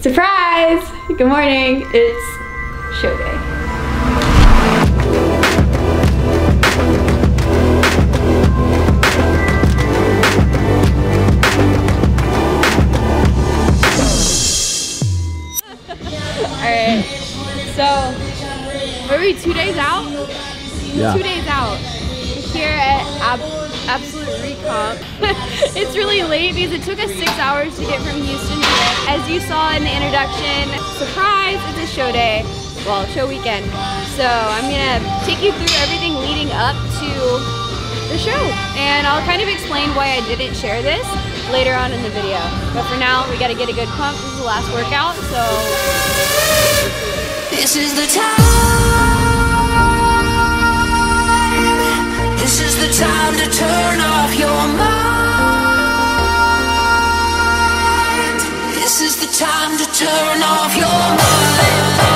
Surprise! Good morning. It's show day. Alright, so were we two days out? Yeah. Two days out here at Ab- Absolute It's really late because it took us six hours to get from Houston here. As you saw in the introduction, surprise, it's a show day. Well, show weekend. So I'm gonna take you through everything leading up to the show. And I'll kind of explain why I didn't share this later on in the video. But for now, we gotta get a good pump. This is the last workout, so This is the time. This is the time to turn off your mind. This is the time to turn off your mind.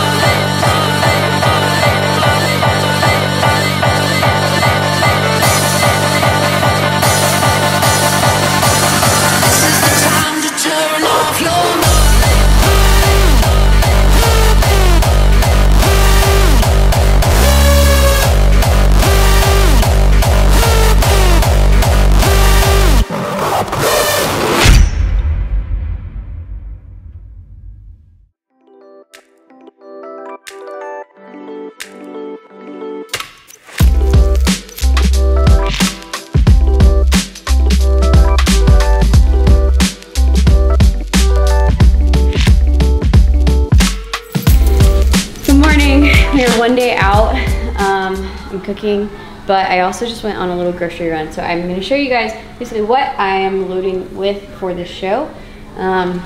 But I also just went on a little grocery run. So I'm going to show you guys basically what I am loading with for this show. Um,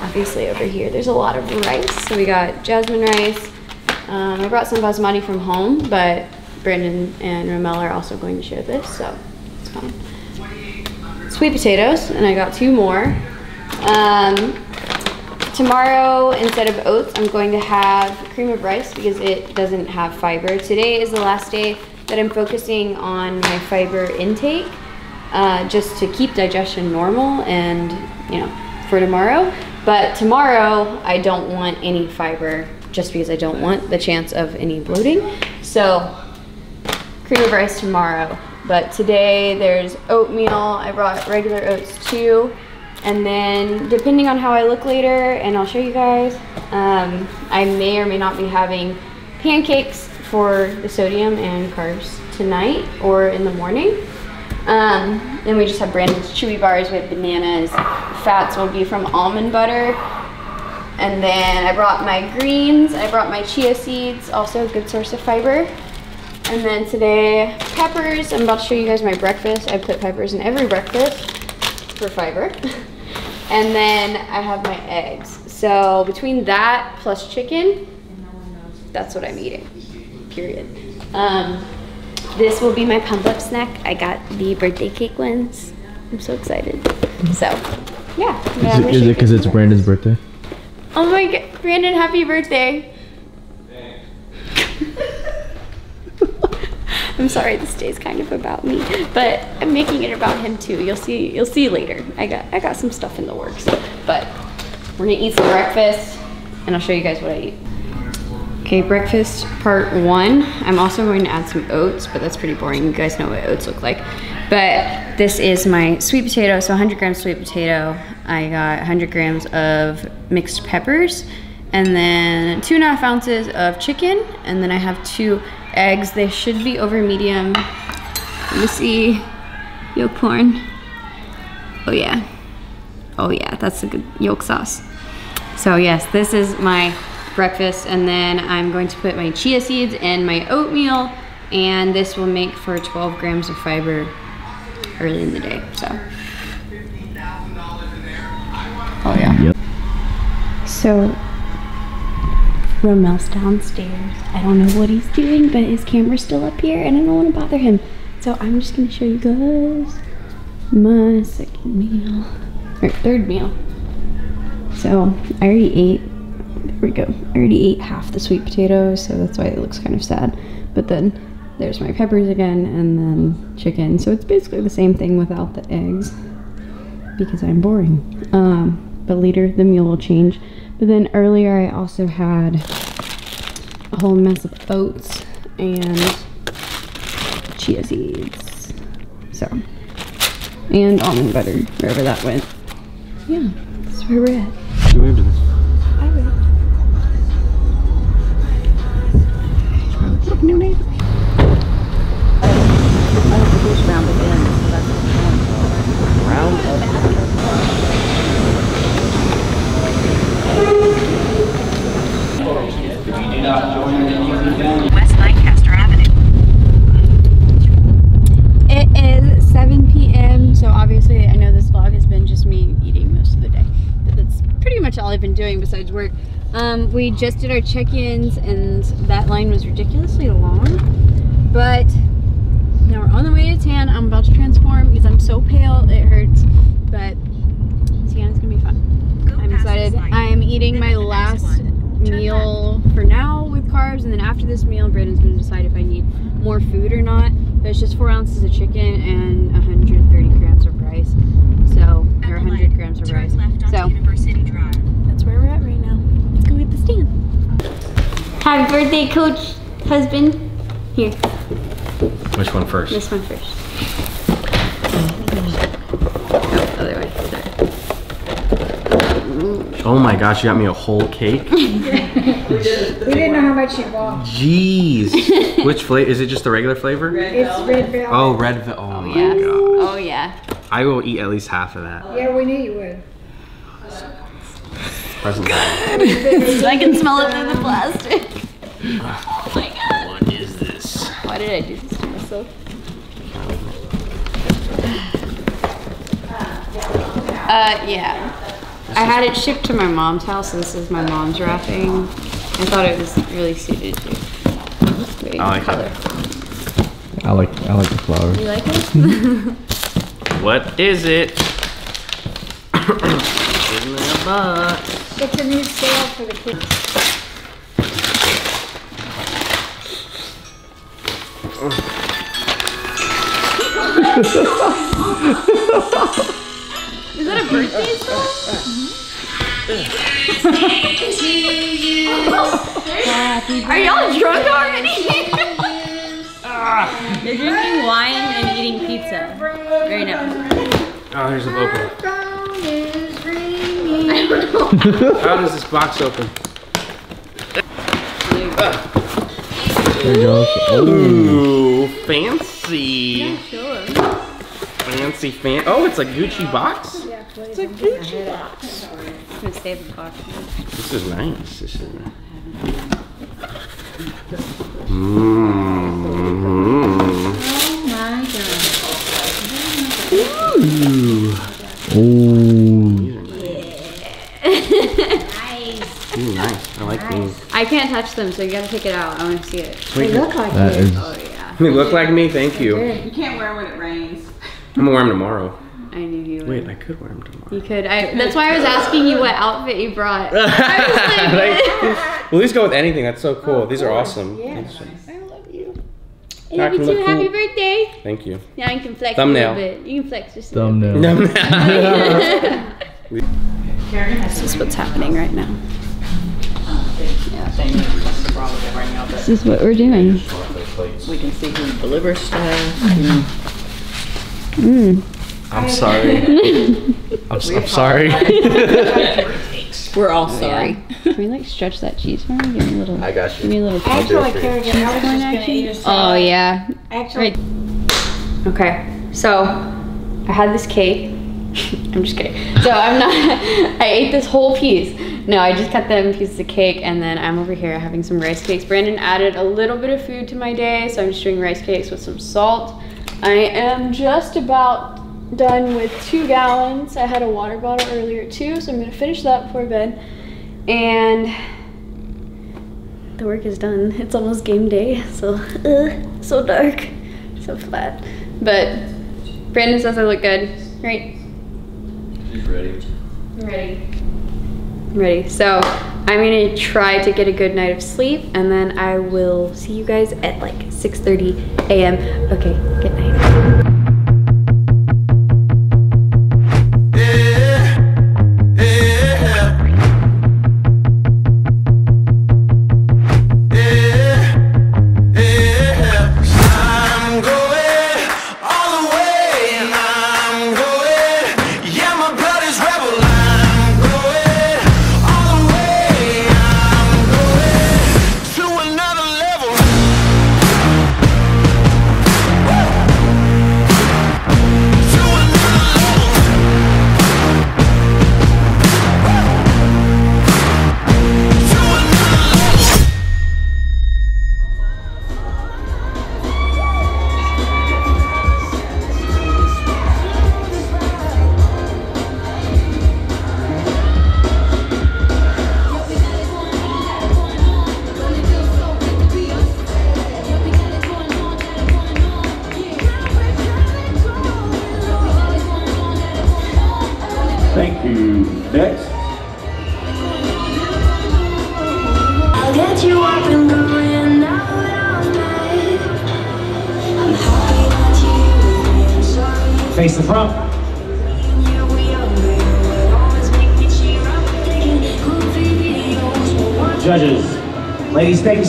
obviously over here, there's a lot of rice. So we got jasmine rice. Um, I brought some basmati from home, but Brandon and Ramel are also going to share this, so it's fine. Sweet potatoes, and I got two more. Um, Tomorrow, instead of oats, I'm going to have cream of rice because it doesn't have fiber. Today is the last day that I'm focusing on my fiber intake, uh, just to keep digestion normal and, you know, for tomorrow. But tomorrow, I don't want any fiber just because I don't want the chance of any bloating. So, cream of rice tomorrow. But today there's oatmeal. I brought regular oats too. And then depending on how I look later, and I'll show you guys, um, I may or may not be having pancakes for the sodium and carbs tonight or in the morning. Um, then we just have Brandon's chewy bars We have bananas. Fats will be from almond butter. And then I brought my greens. I brought my chia seeds, also a good source of fiber. And then today, peppers. I'm about to show you guys my breakfast. I put peppers in every breakfast for fiber. and then I have my eggs. So between that plus chicken, that's what I'm eating, period. Um, this will be my pump up snack. I got the birthday cake ones. I'm so excited. So, yeah. I'm Is it- because it's. Brandon's birthday? Oh my god, Brandon, happy birthday. I'm sorry, this day's kind of about me, but I'm making it about him too. You'll see, you'll see later. I got, I got some stuff in the works, but we're gonna eat some breakfast, and I'll show you guys what I eat. Okay, breakfast part one. I'm also going to add some oats, but that's pretty boring. You guys know what oats look like. But this is my sweet potato, so 100 grams sweet potato. I got 100 grams of mixed peppers, and then two and a half ounces of chicken, and then I have two eggs. They should be over medium. Let me see. Yolk corn. Oh yeah. Oh yeah, that's a good yolk sauce. So yes, this is my breakfast and then I'm going to put my chia seeds and my oatmeal and this will make for 12 grams of fiber early in the day, so. Oh yeah. Yep. So, Romel's downstairs. I don't know what he's doing, but his camera's still up here and I don't want to bother him. So I'm just gonna show you guys my second meal, or third meal. So I already ate, there we go. I already ate half the sweet potatoes, so that's why it looks kind of sad. But then there's my peppers again and then chicken. So it's basically the same thing without the eggs because I'm boring. Um, but later the meal will change. But then earlier I also had a whole mess of oats and chia seeds. So, and almond butter, wherever that went. Yeah, that's where we're at. You waved to this. Round up. West Lancaster Avenue. It is 7 p.m. So obviously, I know this vlog has been just me eating most of the day. But that's pretty much all I've been doing besides work. Um, we just did our check-ins, and that line was ridiculously long. But now we're on the way to tan. I'm about to transform because I'm so pale it hurts. But tan is gonna be fun. Go I'm excited. I am eating then my last meal for now with carbs, and then after this meal, Brandon's gonna decide if I need more food or not. But it's just four ounces of chicken and 130 grams of rice. So, or 100 grams of rice. So, University Drive. that's where we're at right now. Let's go get the stand. Happy birthday, Coach Husband. Here, Which one first? this one first. Oh, other way. Sorry. Oh my gosh, you got me a whole cake? We didn't know how much you bought. Jeez. Which flavor? Is it just the regular flavor? It's red velvet. Oh, red velvet. Oh, oh, my Yeah. gosh. Oh yeah. I will eat at least half of that. Yeah, we knew you would. Present I can smell it through the plastic. Oh my god. What is this? Why did I do this to myself? Uh, yeah. I had it shipped to my mom's house, so this is my mom's wrapping. I thought it was really suited to the I like it. color. I like I like the flowers. You like it? What is it? in the box. It's a new sale for the kids. Is that a birthday song? Mm-hmm. Are y'all drunk already? Ah. They're drinking wine and eating pizza right now. Oh, there's a open. Phone is ringing. I don't know. How does this box open? There you go. Oh, Ooh, fancy. Sure. Fancy fan. Oh, it's a Gucci box? Yeah, please. I'm getting my head out. I'm gonna save the box. This is nice. This is Mmm. Oh my god. Ooh. oh. Ooh, nice. I like these. I can't touch them, so you gotta take it out. I wanna see it. They look like That it. is. Oh yeah. They look like me. Thank you. You can't wear 'em when it rains. I'm gonna wear them tomorrow. I knew you would. Wait, I could wear them tomorrow. You could. I. That's why I was asking you what outfit you brought. I was like, Like, well, these go with anything. That's so cool. These are awesome. Yeah. I love you. I I love you too. look Happy birthday. Thank you. Now you can flex Thumbnail. a little bit. You can flex just a little bit. Thumbnail. This is what's happening right now. This is what we're doing. We can see who delivers stuff. Mm. Mm. I'm sorry. I'm, s- I'm sorry. We're all sorry. Oh, can we like stretch that cheese for me? Give me a little. I got Give me a little. Actually, Kerigan, I was just gonna eat a Oh salad. yeah. Actually, Right. Okay, so I had this cake. I'm just kidding. So I'm not. I ate this whole piece. No, I just cut them pieces of cake, and then I'm over here having some rice cakes. Brandon added a little bit of food to my day, so I'm just doing rice cakes with some salt. I am just about done with two gallons. I had a water bottle earlier too, so I'm gonna finish that before bed. And the work is done. It's almost game day, so ugh, so dark, so flat. But Brandon says I look good, right? He's ready. I'm ready. I'm ready. So I'm gonna try to get a good night of sleep, and then I will see you guys at like 6:30 a.m. Okay,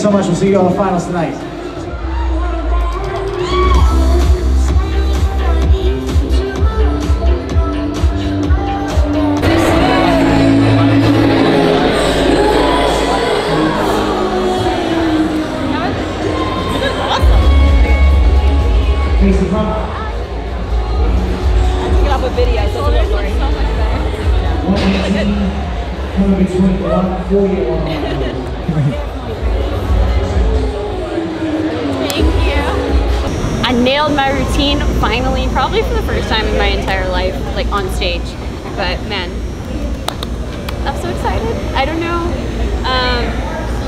so much. We'll see you all in the finals tonight. Face the nailed my routine finally, probably for the first time in my entire life, like on stage. But man, I'm so excited. I don't know. Um,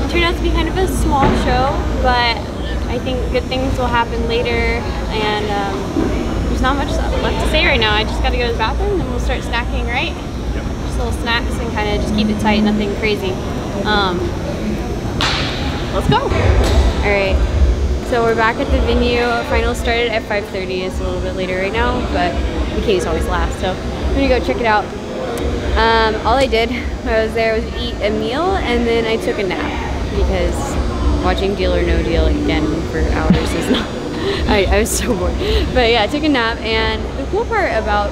it turned out to be kind of a small show, but I think good things will happen later. And um, there's not much left to say right now. I just got to go to the bathroom and we'll start snacking, right? Just little snacks and kind of just keep it tight, nothing crazy. Um, let's go. All right. So we're back at the venue. Final started at 5.30. It's a little bit later right now, but the bikinis always last. So I'm gonna go check it out. Um, all I did when I was there was eat a meal and then I took a nap because watching Deal or No Deal again for hours is not, I, I was so bored. But yeah, I took a nap and the cool part about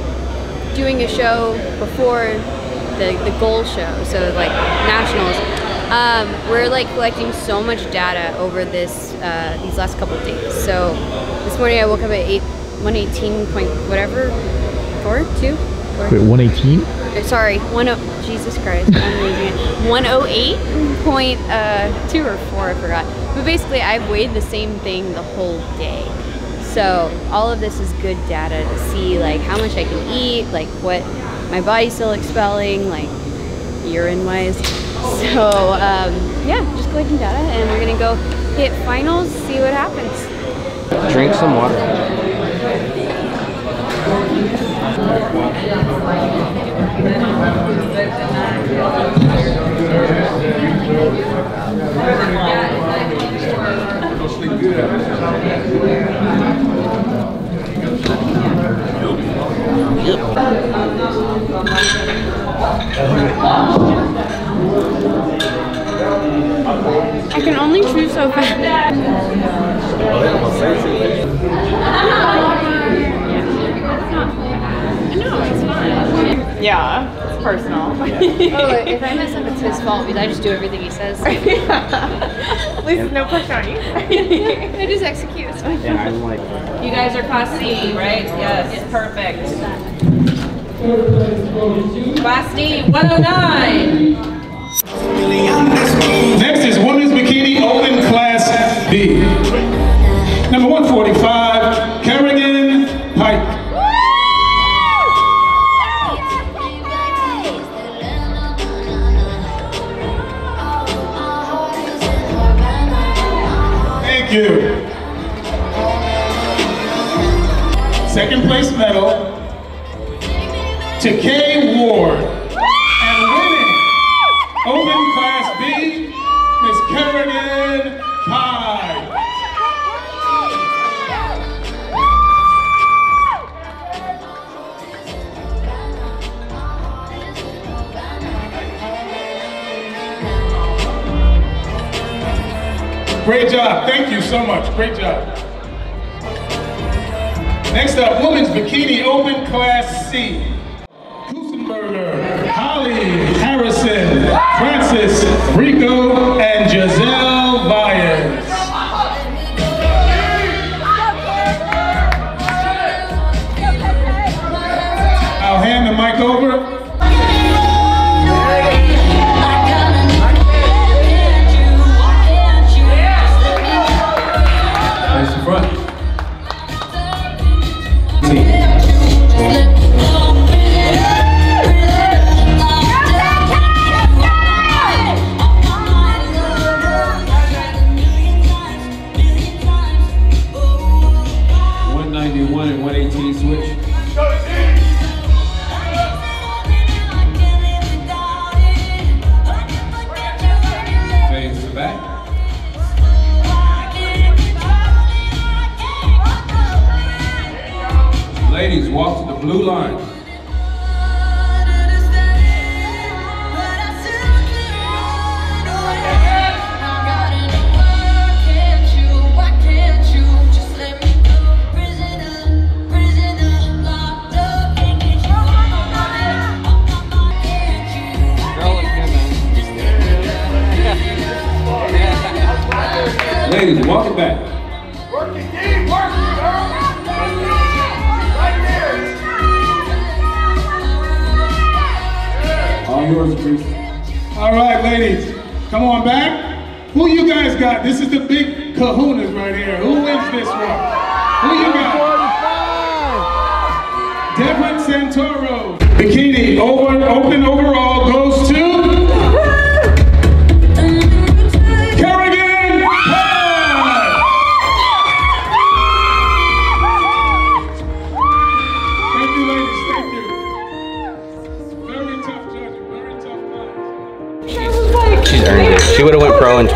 doing a show before the, the goal show, so like nationals, um, we're like collecting so much data over this uh, these last couple of days. So this morning I woke up at 8, 118 point whatever, four, two, four. Wait, 118? Uh, Sorry, one oh Jesus Christ, I'm losing it. 108.2 uh, two or four, I forgot. But basically, I've weighed the same thing the whole day. So all of this is good data to see like how much I can eat, like what my body's still expelling, like urine wise. So um, yeah, just collecting data, and we're gonna go hit finals, see what happens. Drink some water. I can only chew so fast. Yeah, it's personal. Oh, if I mess up, it's his fault because I just do everything he says. At least no pressure on you. I just execute. It's. And I'm like, You guys are class C, right? Yes, it's perfect. Class D, 109. Next is Women's Bikini Open Class B. Number 145, Kerigan Pike. Thank you. Second place medal to Kay Ward. Great job. Thank you so much. Great job. Next up, Women's Bikini Open Class C. Kusenberger, Holly Harrison, Francis Rico,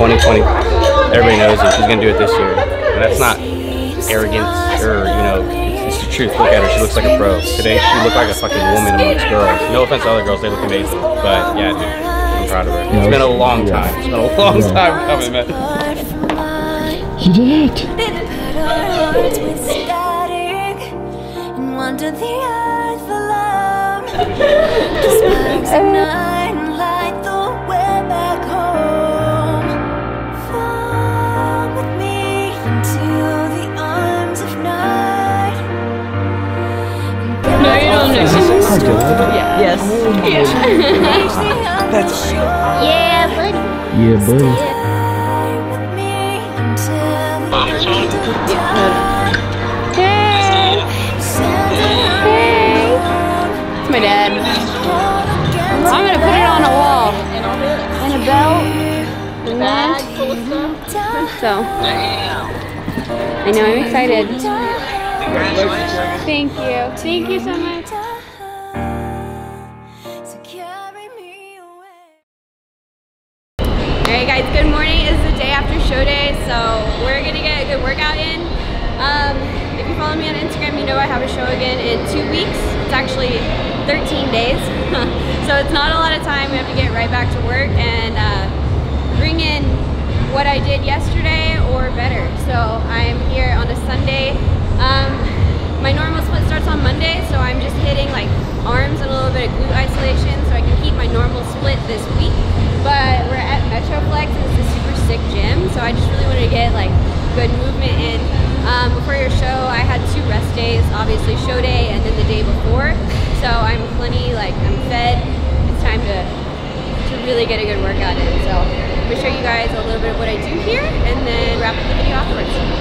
2020. Everybody knows it. She's gonna do it this year. And that's not arrogance or you know, it's, it's the truth. Look at her. She looks like a pro. Today she looked like a fucking woman amongst girls. No offense to other girls, they look amazing. But yeah, dude, I'm proud of her. It's been a long time. It's been a long time coming, man. You did it. know. Yeah. Yes. That's Yeah, buddy. Yeah, buddy. Hey. Hey. It's my dad. I'm gonna put it on a wall. And a belt. And then. So. I know, I'm excited. Thank you. Thank you so much. Show day, so we're gonna get a good workout in. Um, if you follow me on Instagram, you know I have a show again in two weeks. It's actually 13 days, so it's not a lot of time. We have to get right back to work and uh, bring in what I did yesterday or better. So I'm here on a Sunday. Um, my normal split starts on Monday, so I'm just hitting like arms and a little bit of glute isolation so I can keep my normal split this week. But we're at Metroflex and a super sick gym, so I just really wanted to get like good movement in. Um, before your show, I had two rest days, obviously show day and then the day before. So I'm plenty, like I'm fed. It's time to to really get a good workout in. So I'm gonna show you guys a little bit of what I do here and then wrap up the video afterwards.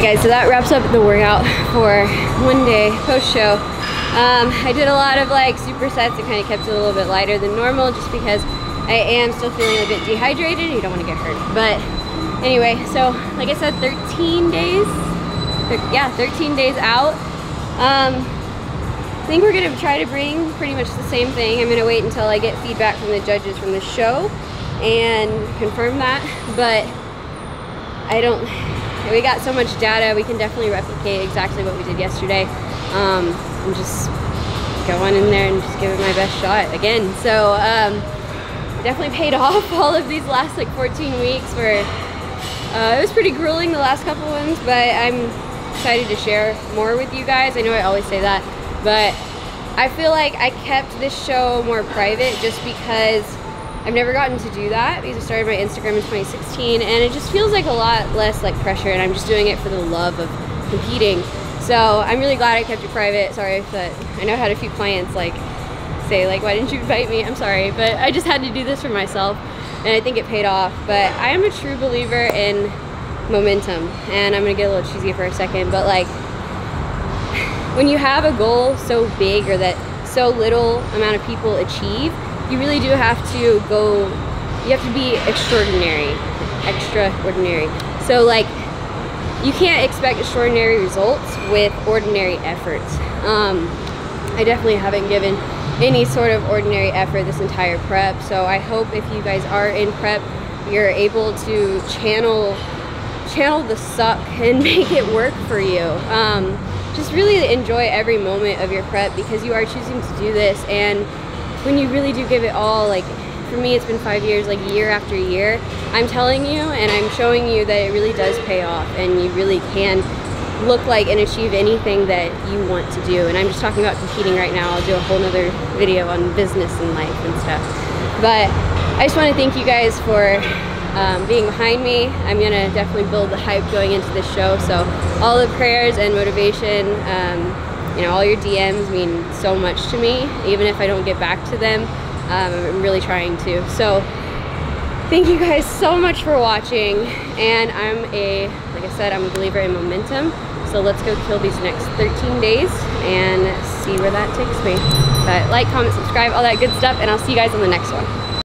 Alright guys, so that wraps up the workout for one day post show. Um, I did a lot of like supersets and kind of kept it a little bit lighter than normal just because I am still feeling a bit dehydrated. You don't want to get hurt. But anyway, so like I said, 13 days. Yeah, 13 days out. Um, I think we're gonna try to bring pretty much the same thing. I'm gonna wait until I get feedback from the judges from the show and confirm that. But I don't. We got so much data. We can definitely replicate exactly what we did yesterday, um, and just go on in there and just give it my best shot again. So um, definitely paid off all of these last like 14 weeks. Where uh, it was pretty grueling the last couple ones, but I'm excited to share more with you guys. I know I always say that, but I feel like I kept this show more private just because I've never gotten to do that because I started my Instagram in 2016 and it just feels like a lot less like pressure and I'm just doing it for the love of competing. So I'm really glad I kept it private. Sorry that I know I had a few clients like say like why didn't you invite me? I'm sorry, but I just had to do this for myself. and I think it paid off. But I am a true believer in momentum, and I'm gonna get a little cheesy for a second, but like when you have a goal so big or that so little amount of people achieve, you really do have to go, you have to be extraordinary, extraordinary. So like, you can't expect extraordinary results with ordinary efforts. Um, I definitely haven't given any sort of ordinary effort this entire prep. So I hope if you guys are in prep, you're able to channel channel the suck and make it work for you. Um, just really enjoy every moment of your prep because you are choosing to do this and when you really do give it all like for me it's been five years like year after year i'm telling you and i'm showing you that it really does pay off and you really can look like and achieve anything that you want to do and i'm just talking about competing right now i'll do a whole nother video on business and life and stuff but i just want to thank you guys for um, being behind me. I'm gonna definitely build the hype going into this show. So all the prayers and motivation, um, you know, all your DMs mean so much to me. Even if I don't get back to them, um, I'm really trying to. So thank you guys so much for watching. And I'm a, like I said, I'm a believer in momentum. So let's go kill these next 13 days and see where that takes me. But like, comment, subscribe, all that good stuff, and I'll see you guys on the next one.